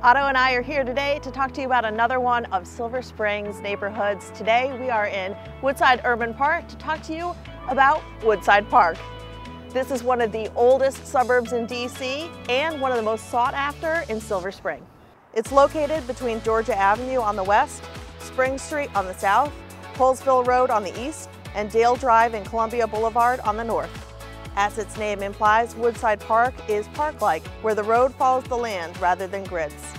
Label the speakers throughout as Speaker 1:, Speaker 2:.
Speaker 1: Otto and I are here today to talk to you about another one of Silver Springs neighborhoods. Today we are in Woodside Urban Park to talk to you about Woodside Park. This is one of the oldest suburbs in DC and one of the most sought after in Silver Spring. It's located between Georgia Avenue on the west, Spring Street on the south, Colesville Road on the east, and Dale Drive and Columbia Boulevard on the north. As its name implies, Woodside Park is park-like, where the road follows the land rather than grids.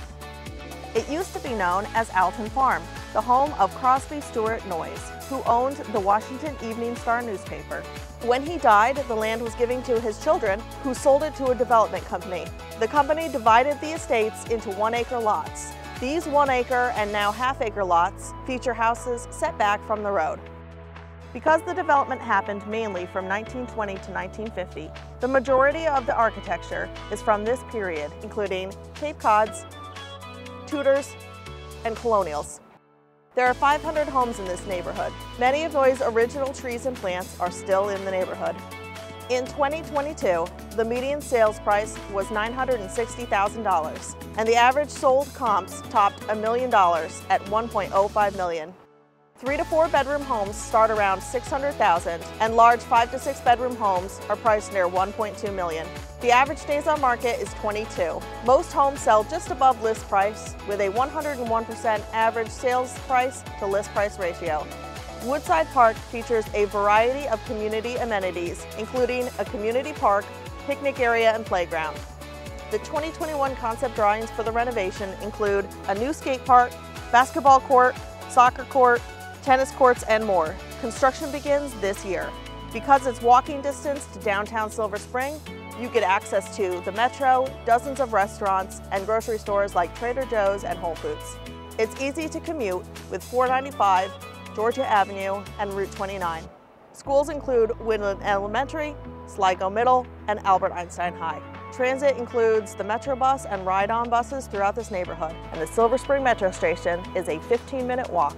Speaker 1: It used to be known as Alton Farm, the home of Crosby Stuart Noyes, who owned the Washington Evening Star newspaper. When he died, the land was given to his children, who sold it to a development company. The company divided the estates into one-acre lots. These one-acre and now half-acre lots feature houses set back from the road. Because the development happened mainly from 1920 to 1950, the majority of the architecture is from this period, including Cape Cods, Tudors, and Colonials. There are 500 homes in this neighborhood. Many of Noyes' original trees and plants are still in the neighborhood. In 2022, the median sales price was $960,000, and the average sold comps topped a million dollars at 1.05 million. Three to four bedroom homes start around 600,000 and large five to six bedroom homes are priced near 1.2 million. The average days on market is 22. Most homes sell just above list price with a 101% average sales price to list price ratio. Woodside Park features a variety of community amenities, including a community park, picnic area, and playground. The 2021 concept drawings for the renovation include a new skate park, basketball court, soccer court, tennis courts, and more. Construction begins this year. Because it's walking distance to downtown Silver Spring, you get access to the Metro, dozens of restaurants, and grocery stores like Trader Joe's and Whole Foods. It's easy to commute with 495, Georgia Avenue, and Route 29. Schools include Woodlin Elementary, Sligo Middle, and Albert Einstein High. Transit includes the Metrobus and ride-on buses throughout this neighborhood, and the Silver Spring Metro Station is a 15-minute walk